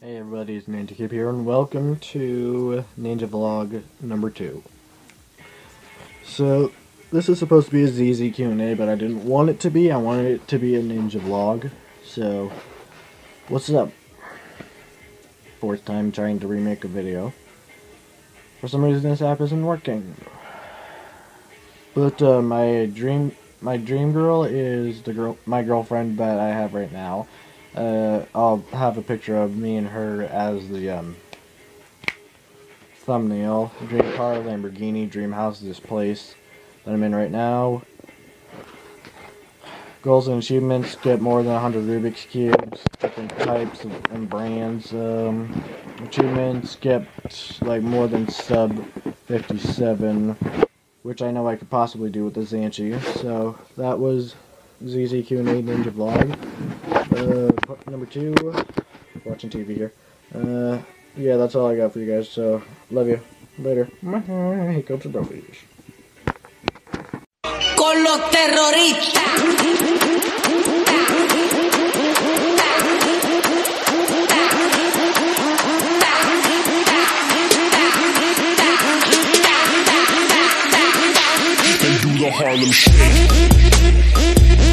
Hey everybody, it's Ninja Kip here, and welcome to Ninja Vlog number two. So, this is supposed to be a ZZ Q&A, but I didn't want it to be. I wanted it to be a Ninja Vlog. So, what's up? Fourth time trying to remake a video. For some reason, this app isn't working. But uh, my dream, my dream girl is the girl, my girlfriend that I have right now. Uh, I'll have a picture of me and her as the um, thumbnail. Dream car, Lamborghini, dream house, this place that I'm in right now. Goals and achievements, get more than 100 Rubik's Cubes, different types of, and brands. Um, achievements, get like more than sub 57, which I know I could possibly do with the ZhanChi. So that was ZZQ&A Ninja Vlog. Number two, watching TV here. Uh, yeah, that's all I got for you guys, so love you. Later. Hiccups and brofees. con los terroristas. and do the Harlem Shake.